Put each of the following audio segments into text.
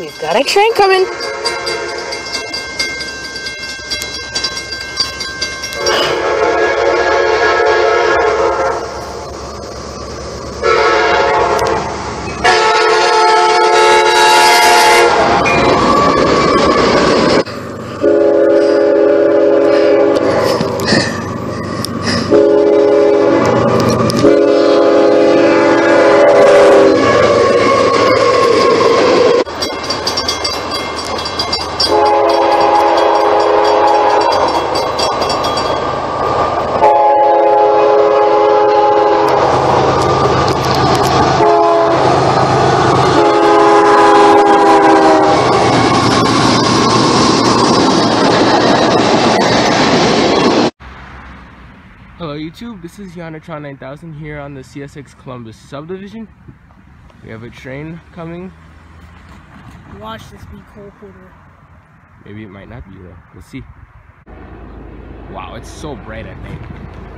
We've got a train coming. Hello YouTube, this is Yannitron 9000 here on the CSX Columbus subdivision. We have a train coming. Watch this be coalporter. Maybe it might not be though. We'll see. Wow, it's so bright at night.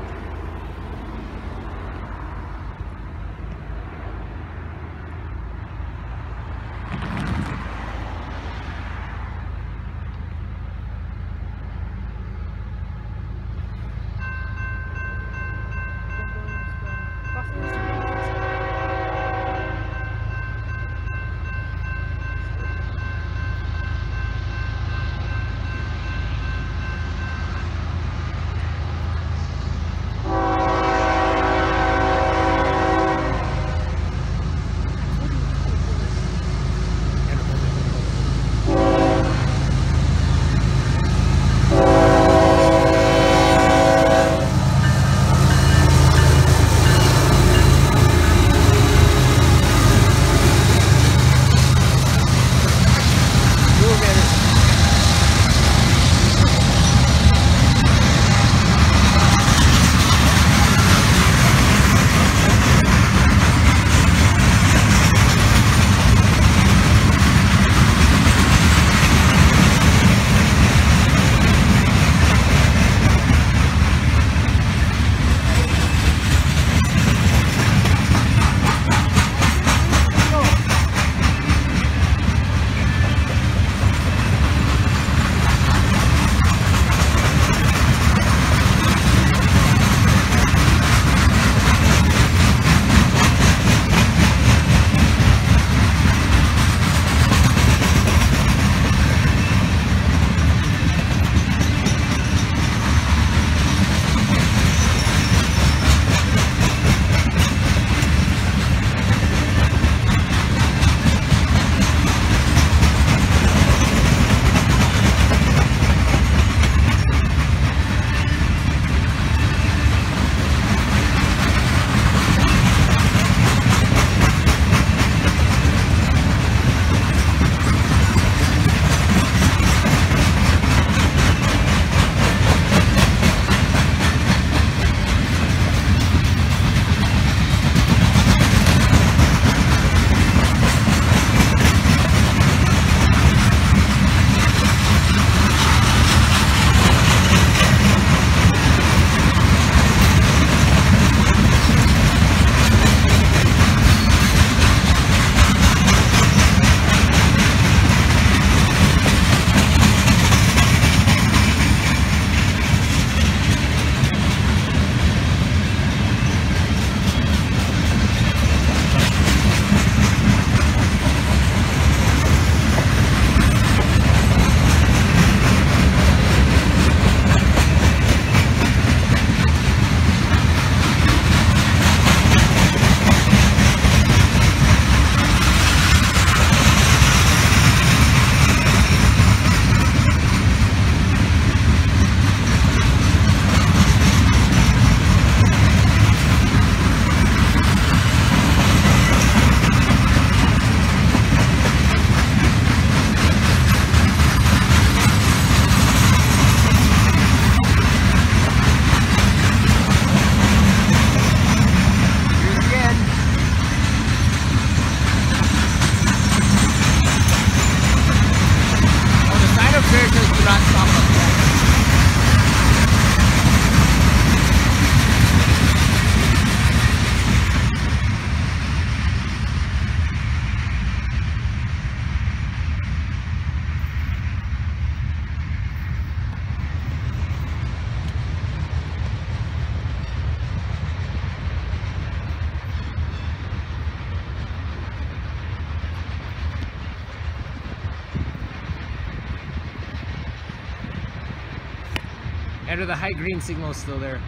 And the high green signal is still there.